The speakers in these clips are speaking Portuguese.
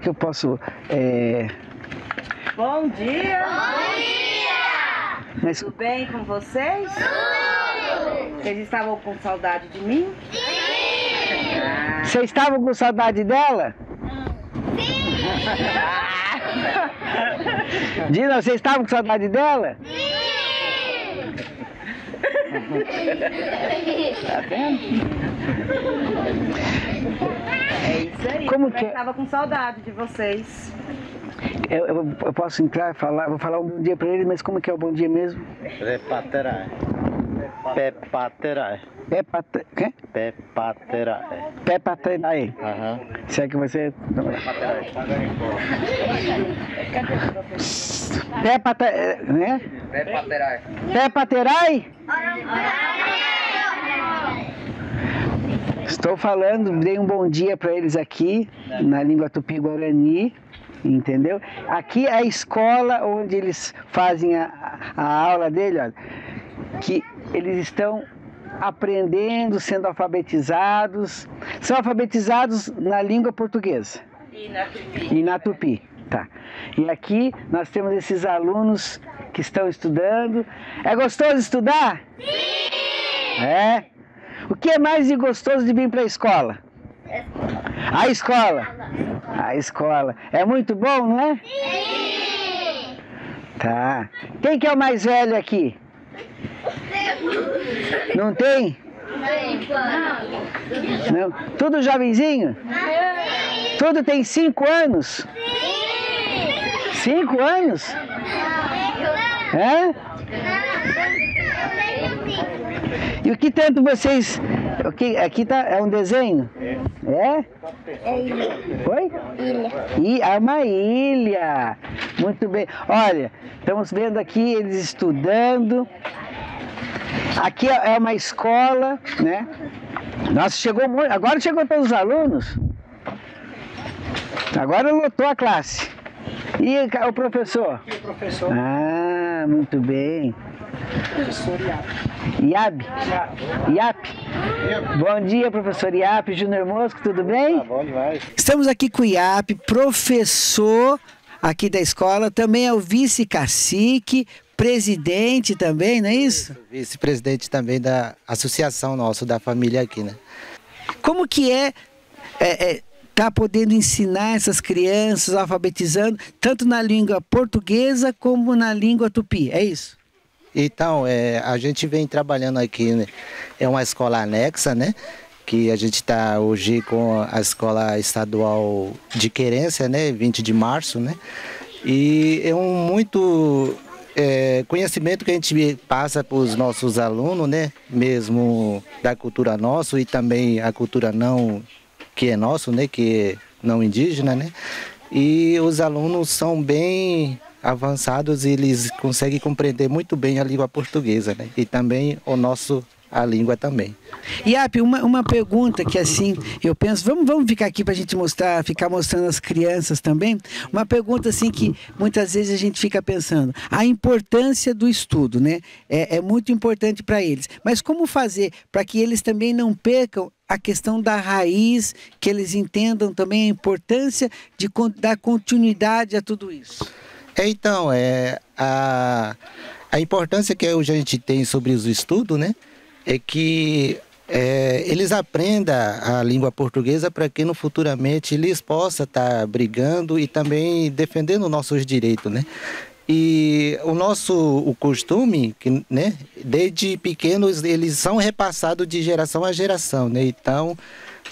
que eu posso. é, Bom dia! mas- Tudo bem com vocês? Vocês estavam com saudade de mim? Vocês estavam com saudade dela? Dina, vocês estavam com saudade dela? Tá vendo? É. Como que é? estava com saudade de vocês. Eu, eu- eu posso entrar e falar, vou falar um bom dia pra eles, mas como que é o bom dia mesmo? Prepaterai. Pepaterai. É pra. Quê? Pepaterai. Aí. Aham. Se é que você. Tre- Né? Pé pra terai? Estou falando, dei um bom dia para eles aqui, na língua tupi-guarani, entendeu? Aqui é a escola onde eles fazem a, a aula dele, olha, que eles estão aprendendo, sendo alfabetizados, são alfabetizados na língua portuguesa E na Tupi? e na tupi, tá? E aqui nós temos esses alunos que estão estudando. É gostoso estudar? Sim! É? O que é mais de gostoso de vir para a escola? A escola. A escola. É muito bom, não é? Sim! Tá. Quem que é o mais velho aqui? Não tem? Não. Tudo jovenzinho? Tudo tem cinco anos? Cinco anos? É? E o que tanto vocês. O que, aqui tá, é um desenho? É? Foi? E é uma ilha. Muito bem. Olha, estamos vendo aqui eles estudando. Aqui é uma escola, né? Nossa, chegou muito. Agora chegou todos os alunos. Agora lotou a classe. E o professor? E o professor? Ah, muito bem. Professor Iab? Iap? Bom dia, professor Iap, Júnior Mosco, tudo bem? Tá bom demais. Estamos aqui com o Iap, professor aqui da escola, também é o vice-cacique, presidente também, não é isso? Vice-presidente também da associação nossa, da família aqui, né? Como que é, é, é tá podendo ensinar essas crianças, alfabetizando, tanto na língua portuguesa como na língua tupi, é isso? Então, é, a gente vem trabalhando aqui, né? é uma escola anexa, né? Que a gente está hoje com a escola estadual de querência, né? 20 de março, né? E é um muito é, conhecimento que a gente passa para os nossos alunos, né? Mesmo da cultura nossa e também a cultura não que é nosso, né? Que é não indígena, né? E os alunos são bem avançados e eles conseguem compreender muito bem a língua portuguesa, né? E também o nosso a língua também. Iap, uma, uma pergunta que assim, eu penso, vamos, vamos ficar aqui para a gente mostrar, ficar mostrando as crianças também. Uma pergunta assim que muitas vezes a gente fica pensando, a importância do estudo, né? É, é muito importante para eles. Mas como fazer para que eles também não percam a questão da raiz, que eles entendam também a importância de dar continuidade a tudo isso. É, então, é, a, a importância que hoje a gente tem sobre os estudos, né? É que é, eles aprendam a língua portuguesa para que no futuramente eles possam estar brigando e também defendendo nossos direitos, né? E o nosso o costume, que, né, desde pequenos eles são repassados de geração a geração, né? Então,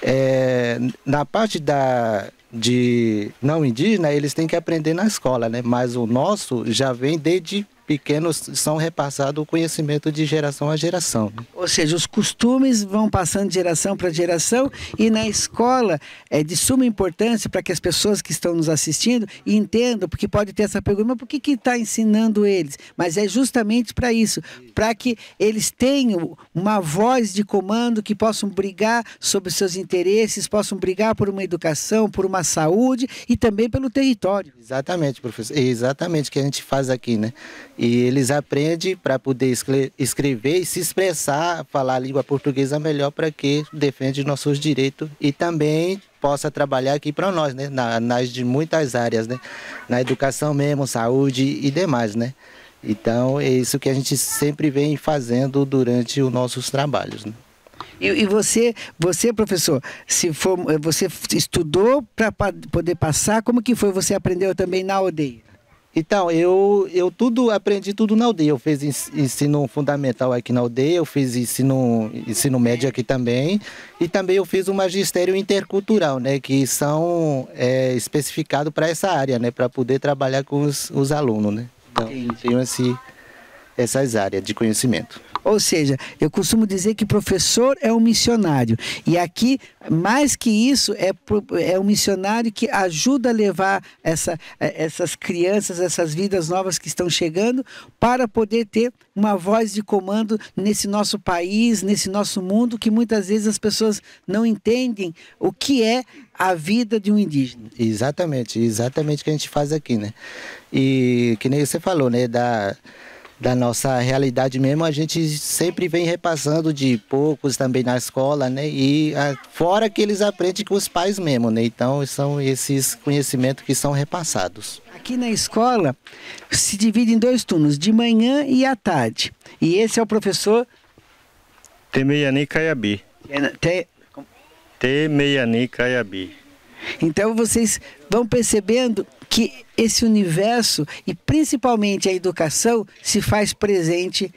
é, na parte da de não indígena, eles têm que aprender na escola, né? Mas o nosso já vem desde pequenos, são repassados o conhecimento de geração a geração. né? Ou seja, os costumes vão passando de geração para geração e na escola é de suma importância para que as pessoas que estão nos assistindo entendam, porque pode ter essa pergunta, mas por que está ensinando eles? Mas é justamente para isso, para que eles tenham uma voz de comando, que possam brigar sobre seus interesses, possam brigar por uma educação, por uma saúde e também pelo território. Exatamente, professor. É exatamente o que a gente faz aqui, né? E eles aprendem para poder escre- escrever e se expressar, falar a língua portuguesa melhor para que defende nossos direitos e também possa trabalhar aqui para nós, né? Na, nas de muitas áreas, né? Na educação mesmo, saúde e demais, né? Então é isso que a gente sempre vem fazendo durante os nossos trabalhos. Né? E, e você, você professor, se for, você estudou para poder passar, como que foi? Você aprendeu também na aldeia? Então, eu, eu tudo aprendi tudo na aldeia. Eu fiz ens- ensino fundamental aqui na aldeia, eu fiz ensino, ensino médio aqui também. E também eu fiz o magistério intercultural, né? Que são é, especificados para essa área, né? Para poder trabalhar com os, os alunos, né? Então, eu tenho esse, essas áreas de conhecimento. Ou seja, eu costumo dizer que professor é um missionário. E aqui, mais que isso, é, é um missionário que ajuda a levar essa, eh, essas crianças, essas vidas novas que estão chegando, para poder ter uma voz de comando nesse nosso país, nesse nosso mundo, que muitas vezes as pessoas não entendem o que é a vida de um indígena. Exatamente, exatamente o que a gente faz aqui, né? E que nem você falou, né? Da, da nossa realidade mesmo, a gente sempre vem repassando de poucos também na escola, né? E ah, fora que eles aprendem com os pais mesmo, né? Então são esses conhecimentos que são repassados. Aqui na escola se divide em dois turnos, de manhã e à tarde. E esse é o professor Temeyani Kayabi. Te- Temeyani Kayabi. Então vocês vão percebendo que esse universo e principalmente a educação se faz presente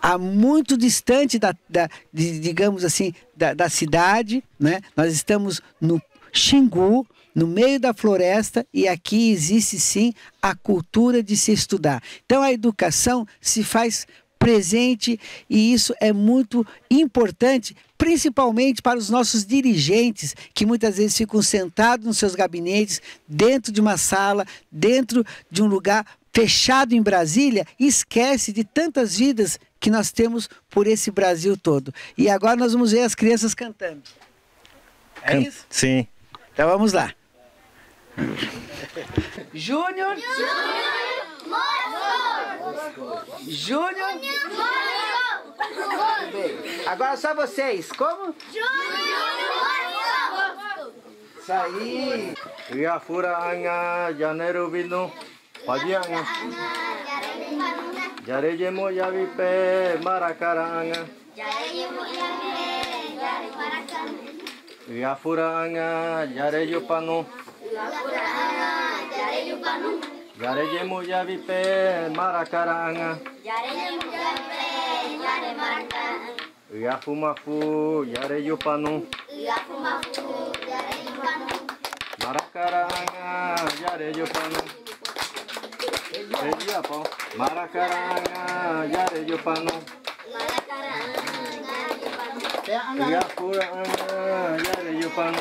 a muito distante da, da- de- digamos assim, da, da cidade, né? Nós estamos no Xingu, no meio da floresta e aqui existe sim a cultura de se estudar. Então a educação se faz presente e isso é muito importante, principalmente para os nossos dirigentes, que muitas vezes ficam sentados nos seus gabinetes, dentro de uma sala, dentro de um lugar fechado em Brasília, e esquece de tantas vidas que nós temos por esse Brasil todo. E agora nós vamos ver as crianças cantando. É Can- isso? Sim. Então vamos lá. Júnior. Júnior. Bem, agora só vocês. Como? Isso aí. Yafura anga janeiro binu. Padianga. Jareje mo yavipe marakara anga. Yafura anga jarejo panu. Jareje mo yavipe marakara anga. Yafumafu jarejo panu. Marakara anga jarejo panu. Regia pau. Marakara anga jarejo panu.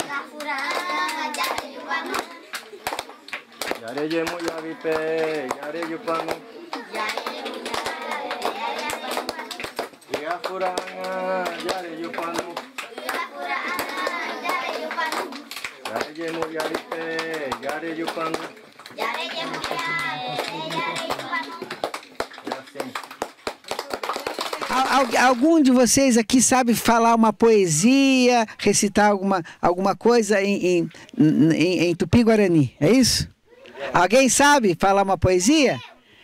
Yafura anga jarejo panu. Jareje mo yavipe jarejo panu. Yafura anga jarejo panu. Jareje mo yavipe jarejo panu. Yasin. Al- al- algum de vocês aqui sabe falar uma poesia, recitar alguma, alguma coisa em, em, em, em Tupi-Guarani? É isso? Alguém sabe falar uma poesia?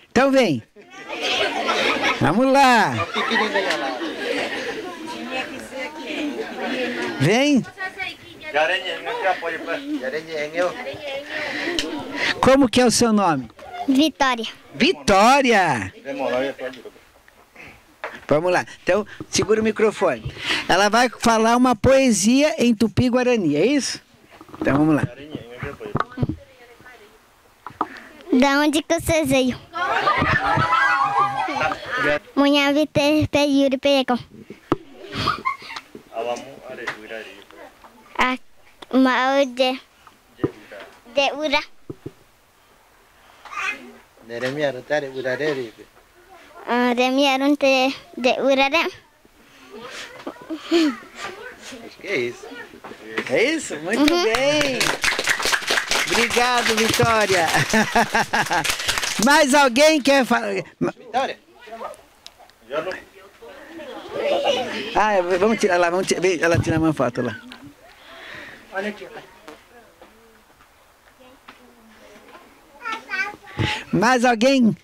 Então vem. Vamos lá. Vem. Como que é o seu nome? Vitória. Vitória. Vamos lá. Então, segura o microfone. Ela vai falar uma poesia em Tupi-Guarani, é isso? Então, vamos lá. Da onde que você veio? Munha vite peyuri peyeko. A mau de de ura. Neremia rotare urarere. Ah, De miarun te de ura de. Que é isso. É isso? Muito bem. Obrigado, Vitória. Mais alguém quer falar? Vitória. Ah, vamos tirar lá, vamos tirar, vem, ela tira uma foto lá. Mais alguém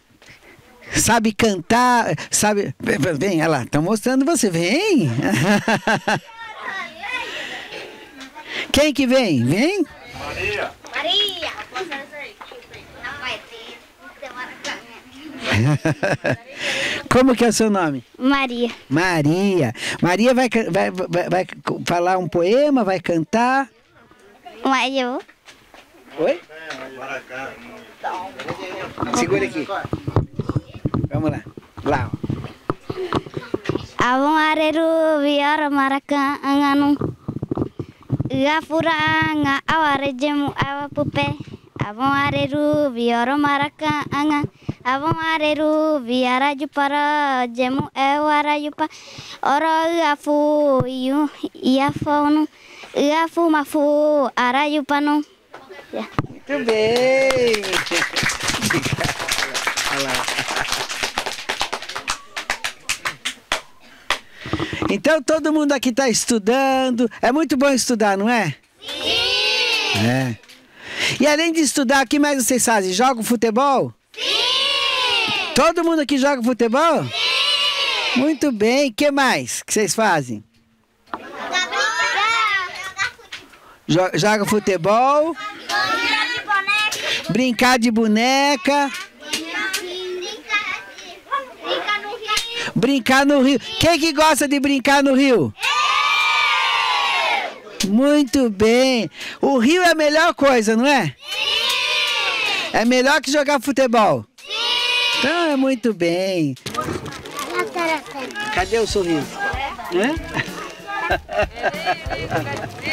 sabe cantar, sabe... Vem, olha lá, estão mostrando você, vem. Quem que vem? Vem. Maria. Como que é o seu nome? Maria. Maria. Maria vai, vai, vai, vai falar um poema, vai cantar. Eu Oi? Segura aqui. Vamos lá. Lá. ó. Abang areru biar marakan anganu. Ia fura anga aware jemu awa pupe. Abang areru biar marakan anga. Abang areru biar jupara jemu ewara jupa. Oro ia fu iu ia fonu. Ia fu mafu ara jupanu. Ya. Muito bem. Olha Então todo mundo aqui está estudando. É muito bom estudar, não é? Sim! É. E além de estudar, o que mais vocês fazem? Jogam futebol? Sim! Todo mundo aqui joga futebol? Sim! Muito bem. O que mais que vocês fazem? Jo- Joga futebol, brincar de boneca, brincar no rio. Quem que gosta de brincar no rio? Muito bem. O rio é a melhor coisa, não é? É melhor que jogar futebol. Então é muito bem. Cadê o sorriso? Hã?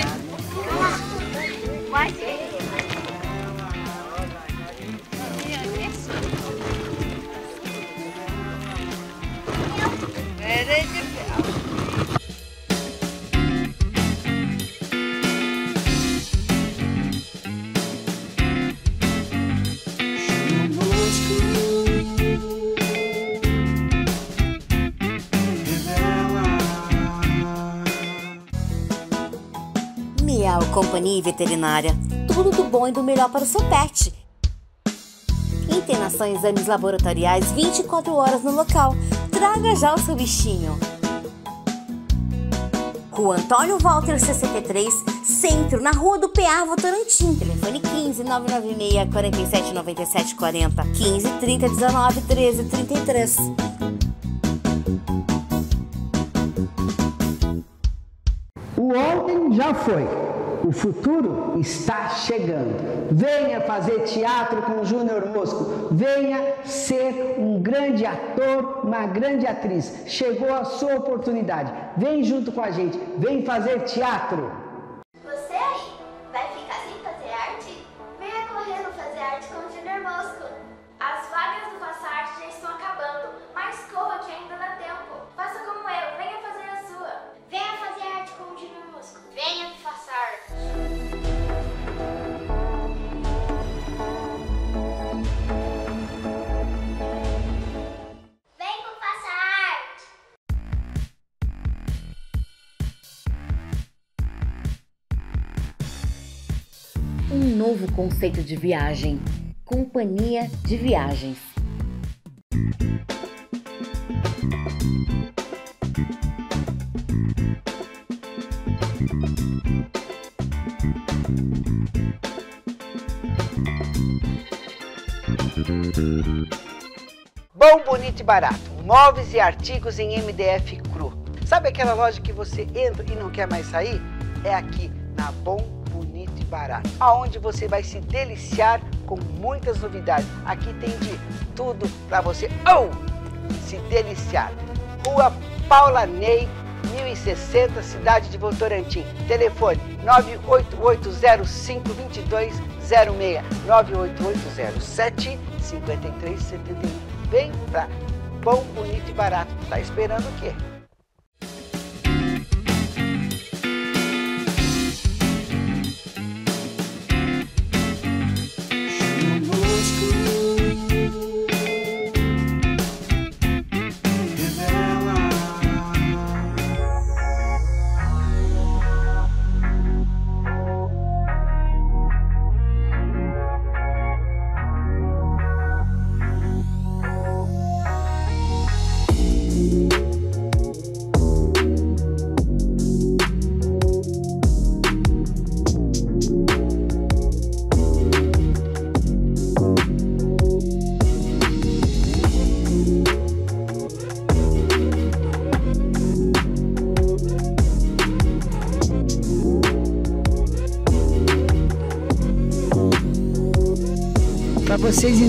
Companhia Veterinária. Tudo do bom e do melhor para o seu pet. Internação e exames laboratoriais 24 horas no local. Traga já o seu bichinho. Rua Antônio Walter 63, Centro, na Rua do PA Votorantim. Telefone 15 996 47 97 40 15 30 19 13 33. O ontem já foi, o futuro está chegando. Venha fazer teatro com o Júnior Mosco. Venha ser um grande ator, uma grande atriz. Chegou a sua oportunidade. Vem junto com a gente. Vem fazer teatro. Conceito de viagem. Companhia de Viagens. Bom, bonito e barato. Móveis e artigos em MDF cru. Sabe aquela loja que você entra e não quer mais sair? É aqui na Bom, Bonito e Barato, aonde você vai se deliciar com muitas novidades. Aqui tem de tudo para você se deliciar. Rua Paula Ney, 1060, cidade de Votorantim. Telefone 988052206, 98807 5371. Vem pra Bom, Bonito e Barato. Tá esperando o quê?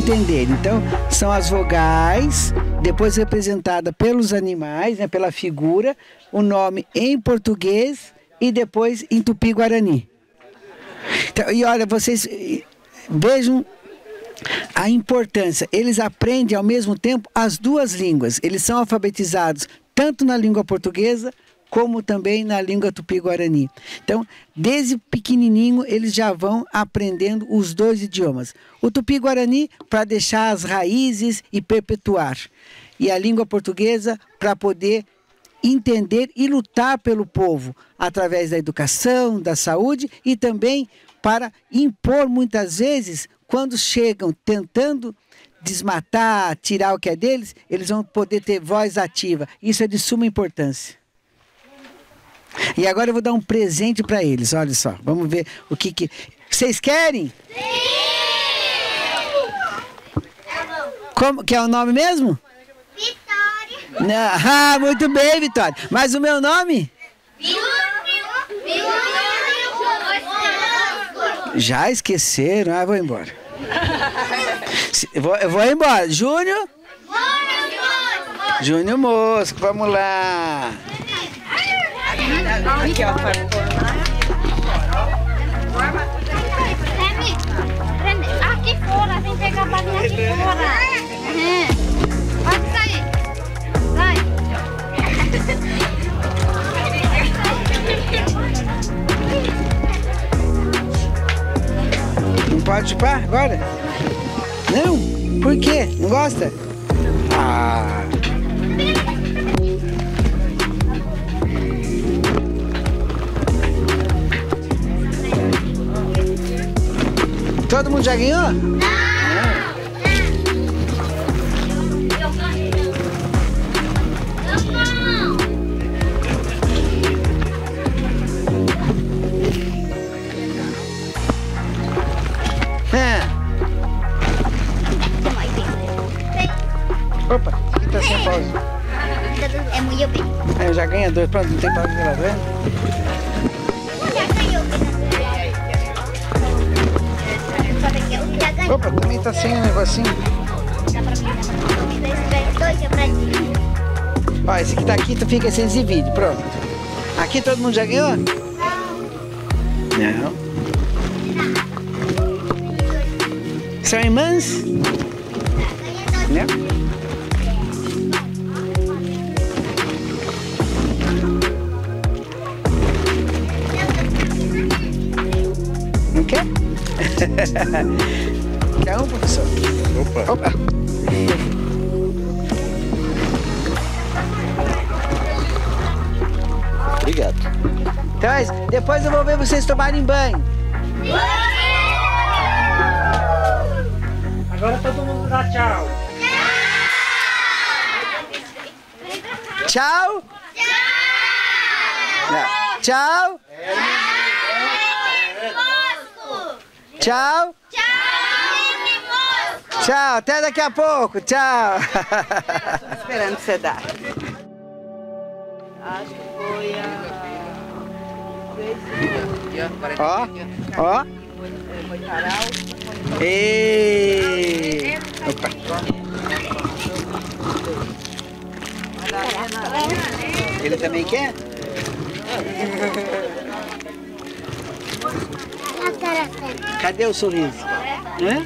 Vocês entenderem, então, são as vogais, depois representada pelos animais, né, pela figura, o nome em português e depois em tupi-guarani. Então, e olha, vocês vejam a importância. Eles aprendem ao mesmo tempo as duas línguas. Eles são alfabetizados tanto na língua portuguesa como também na língua tupi-guarani. Então, desde pequenininho, eles já vão aprendendo os dois idiomas. O tupi-guarani para deixar as raízes e perpetuar. E a língua portuguesa para poder entender e lutar pelo povo através da educação, da saúde e também para impor muitas vezes quando chegam tentando desmatar, tirar o que é deles, eles vão poder ter voz ativa. Isso é de suma importância. E agora eu vou dar um presente para eles. Olha só, vamos ver o que que vocês querem? Sim! Como que é o nome mesmo? Vitória. Ah, muito bem, Vitória. Mas o meu nome? Já esqueceram? Ah, vou embora. Vou, eu vou embora. Júnior? Júnior Mosco, vamos lá. Aqui, ó. Aqui fora, vem pegar a balinha aqui fora. É. Pode sair. Vai. Não pode chupar agora? Não? Por quê? Não gosta? Ah. Todo mundo já ganhou? É. Opa, aqui tá sem pausa. É muito bem. Aí já ganha dois, pronto, não tem pausa de lá, tá tá sem um negocinho. Ó, esse que tá aqui, tu fica sem esse vídeo, pronto. Aqui todo mundo já ganhou? Não. São irmãs? Não? Não quer? Então, professor. Opa. Opa. Obrigado. Então, depois eu vou ver vocês tomarem banho. Agora todo mundo dá tchau. Tchau. Tchau. Tchau. Tchau. Tchau até daqui a pouco. Tchau. Esperando você dar. Acho que foi a. Ó, ó. Foi Carol. Ei. Opa. Ele também quer? Cadê o sorriso? Hã?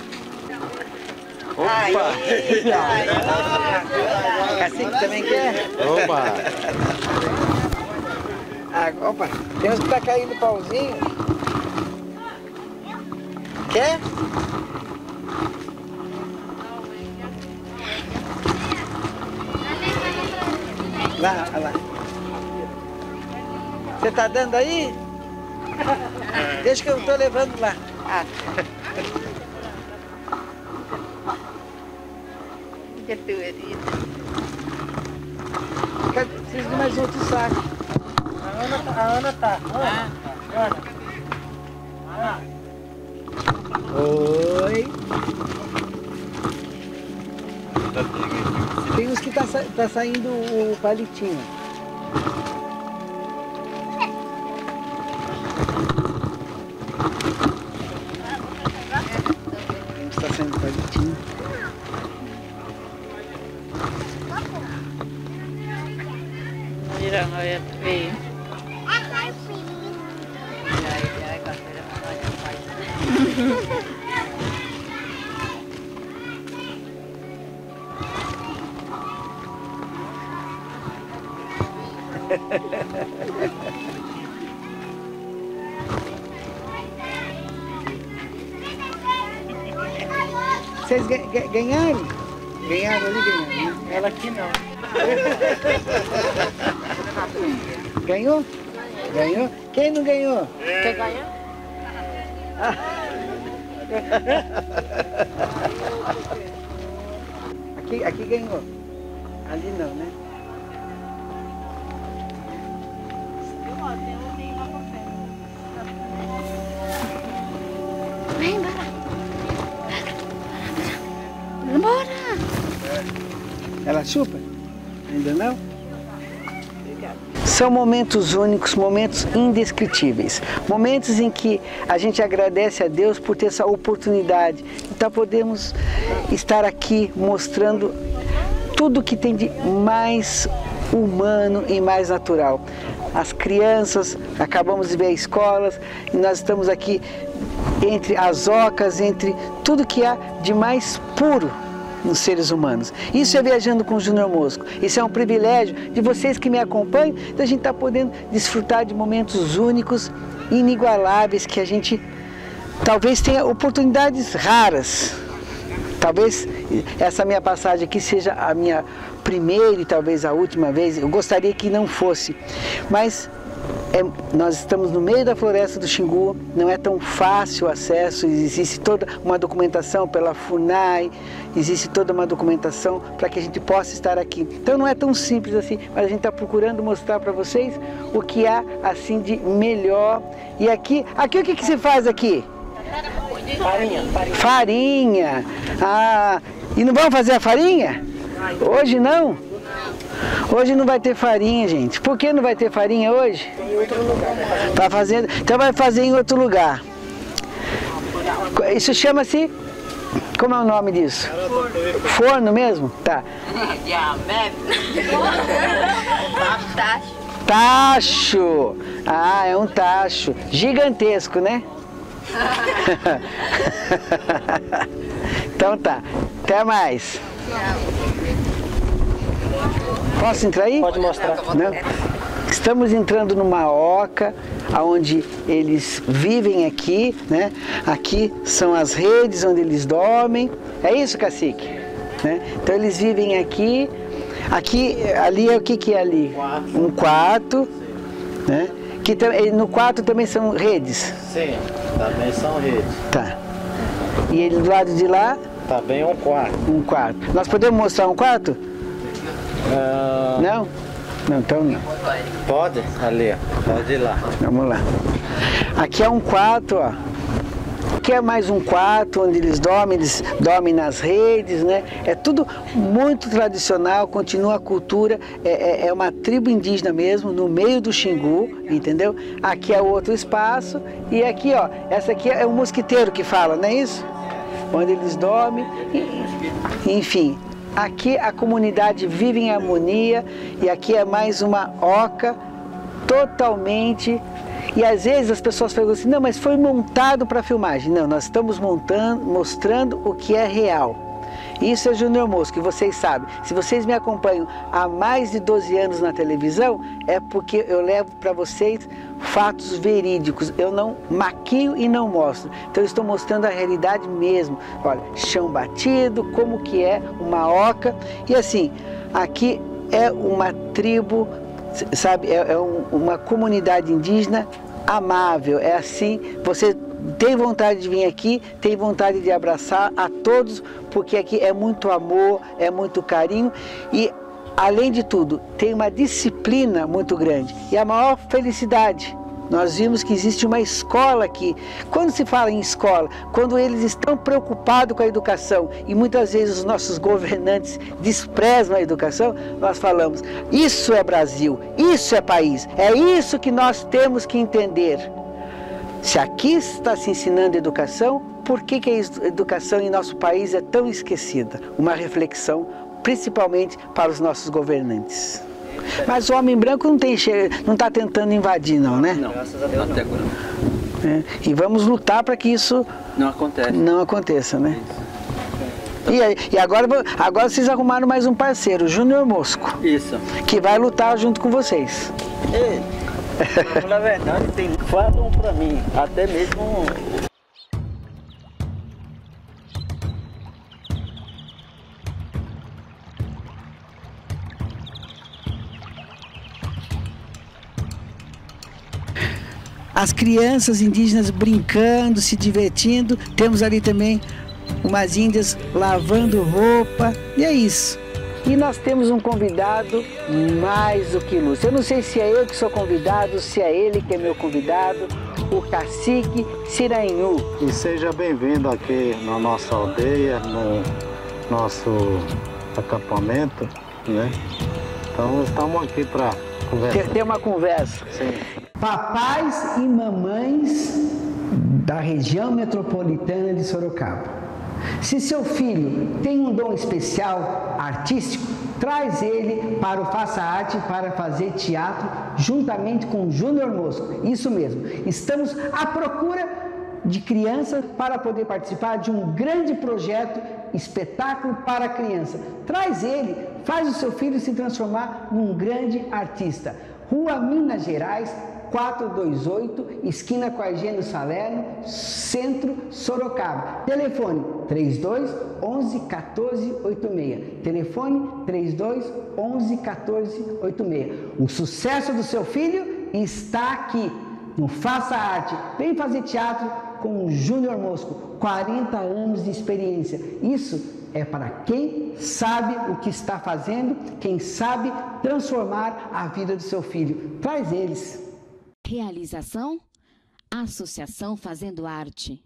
Opa! Cacique também quer? Opa! Ah, opa, tem uns que tá caindo pauzinho. Quer? Lá, olha lá. Você tá dando aí? Deixa que eu tô levando lá. Ah. Que teoria. Cadê? Preciso de mais outro saco. A Ana tá. A Ana tá. Ana. Ana. Oi. Tem uns que tá, sa- tá saindo o palitinho. Ganhou? Quem não ganhou? Quer ganhar? Aqui, aqui ganhou. Ali não, né? Vai embora. Ela chupa? Ainda não? São momentos únicos, momentos indescritíveis. Momentos em que a gente agradece a Deus por ter essa oportunidade. Então podemos estar aqui mostrando tudo que tem de mais humano e mais natural. As crianças, acabamos de ver escolas, e nós estamos aqui entre as ocas, entre tudo que há de mais puro nos seres humanos. Isso é viajando com o Júnior Mosco. Isso é um privilégio de vocês que me acompanham, da gente estar podendo desfrutar de momentos únicos, inigualáveis, que a gente talvez tenha oportunidades raras. Talvez essa minha passagem aqui seja a minha primeira e talvez a última vez. Eu gostaria que não fosse, mas é, nós estamos no meio da floresta do Xingu, não é tão fácil o acesso, existe toda uma documentação pela FUNAI, existe toda uma documentação para que a gente possa estar aqui. Então não é tão simples assim, mas a gente está procurando mostrar para vocês o que há assim de melhor. E aqui, aqui o que, que se faz aqui? Farinha. Farinha. Ah, e não vamos fazer a farinha? Hoje não? Hoje não vai ter farinha, gente. Por que não vai ter farinha hoje? Tá fazendo. Então vai fazer em outro lugar. Isso chama-se. Como é o nome disso? Forno mesmo? Tá. Tacho. Ah, é um tacho. Gigantesco, né? então tá. Até mais. Posso entrar aí? Pode mostrar. Não? Estamos entrando numa oca, onde eles vivem aqui, né? Aqui são as redes onde eles dormem. É isso, cacique? Né? Então eles vivem aqui. Aqui, ali é o que, que é ali? Um quarto, né? Que tam- no quarto também são redes. Sim, também são redes. Tá. E ele do lado de lá, Também um quarto. um quarto. Nós podemos mostrar um quarto? Ah, Não? Não, então não. pode? Ali, ó. Pode ir lá. Vamos lá. Aqui é um quarto, ó. Aqui é mais um quarto onde eles dormem, eles dormem nas redes, né? É tudo muito tradicional, continua a cultura, é, é- é uma tribo indígena mesmo, no meio do Xingu, entendeu? Aqui é outro espaço e aqui, ó, essa aqui é o mosquiteiro que fala, não é isso? Onde eles dormem, enfim. Aqui a comunidade vive em harmonia e aqui é mais uma oca totalmente. E às vezes as pessoas perguntam assim: não, mas foi montado para filmagem. Não, nós estamos montando, mostrando o que é real. Isso é Júnior Mosco, e vocês sabem. Se vocês me acompanham há mais de 12 anos na televisão, é porque eu levo para vocês fatos verídicos. Eu não maquio e não mostro. Então eu estou mostrando a realidade mesmo. Olha, chão batido, como que é uma oca. E assim, aqui é uma tribo sabe, é, é um- uma comunidade indígena amável, é assim, você tem vontade de vir aqui, tem vontade de abraçar a todos, porque aqui é muito amor, é muito carinho e, além de tudo, tem uma disciplina muito grande e a maior felicidade. Nós vimos que existe uma escola aqui. Quando se fala em escola, quando eles estão preocupados com a educação e muitas vezes os nossos governantes desprezam a educação, nós falamos: isso é Brasil, isso é país, é isso que nós temos que entender. Se aqui está se ensinando educação, por que, que a educação em nosso país é tão esquecida? Uma reflexão, principalmente para os nossos governantes. Mas o homem branco não tem não está tentando invadir, não, né? Não, graças a Deus até agora não. É, E vamos lutar para que isso Não acontece. não aconteça, né? E, e agora, agora vocês arrumaram mais um parceiro, o Júnior Mosco, Isso. que vai lutar junto com vocês. Ei, na verdade, tem, falam pra mim, até mesmo As crianças indígenas brincando, se divertindo. Temos ali também umas índias lavando roupa. E é isso. E nós temos um convidado mais do que ilustre. Eu não sei se é eu que sou convidado, se é ele que é meu convidado, o cacique Sirainhu. E seja bem-vindo aqui na nossa aldeia, no nosso acampamento, né? Então estamos aqui para Ter, conversar. ter uma conversa. Sim. Papais e mamães da região metropolitana de Sorocaba. Se seu filho tem um dom especial artístico, traz ele para o Faça Arte para fazer teatro juntamente com o Júnior Mosco. Isso mesmo. Estamos à procura de crianças para poder participar de um grande projeto espetáculo para a criança. Traz ele, faz o seu filho se transformar num grande artista. Rua Minas Gerais, 428, esquina com Argênio Salerno, Centro, Sorocaba. Telefone 32 11 14 86. Telefone 32 11 14 86. O sucesso do seu filho está aqui no Faça Arte. Vem fazer teatro com o Júnior Mosco, 40 anos de experiência. Isso é para quem sabe o que está fazendo, quem sabe transformar a vida do seu filho. Traz eles. Realização: Associação Fazendo Arte.